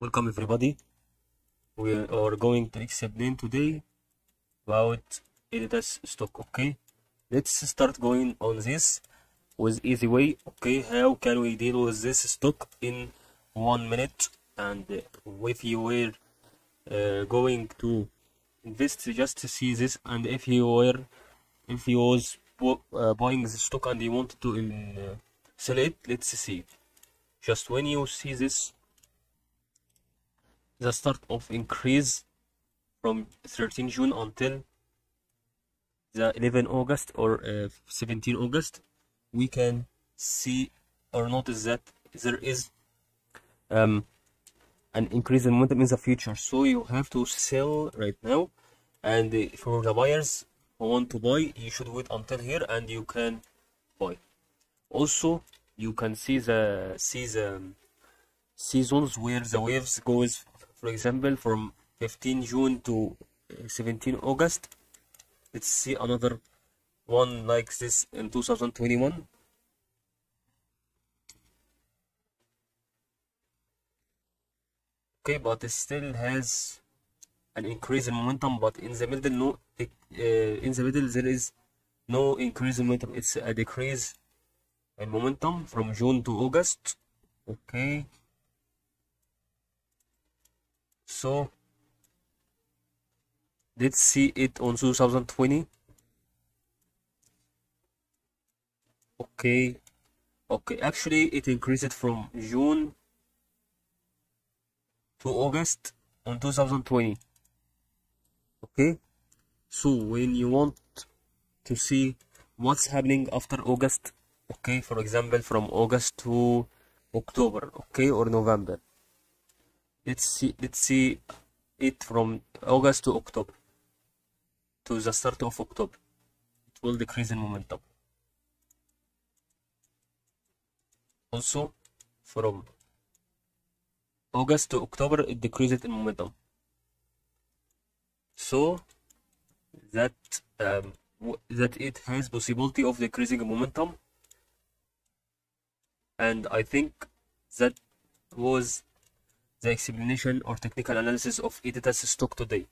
Welcome everybody. We are going to explain today about Editas stock. Okay, let's start going on this with easy way. Okay, how can we deal with this stock in one minute? And if you were uh, going to invest, just to see this, and if you were, if you was uh, buying the stock and you wanted to uh, sell it, let's see. Just when you see this the start of increase from 13 June until the 11 August or uh, 17 August, we can see or notice that there is um, an increase in momentum in the future. So you have to sell right now, and uh, for the buyers who want to buy, you should wait until here and you can buy. Also, you can see the see the um, seasons where the waves goes for example from 15 June to uh, 17 August let's see another one like this in 2021 okay but it still has an increase in momentum but in the middle no uh, in the middle there is no increase in momentum. It's a decrease in momentum from June to August. Okay so let's see it on 2020 okay. Okay actually it increased from June to August on 2020 okay. So when you want to see what's happening after August okay for example from August to October okay or November let's see let's see it from August to October. To the start of October. It will decrease in momentum. Also from August to October it decreases in momentum. So that um, that it has possibility of decreasing momentum. And I think that was the explanation or technical analysis of Editas stock today.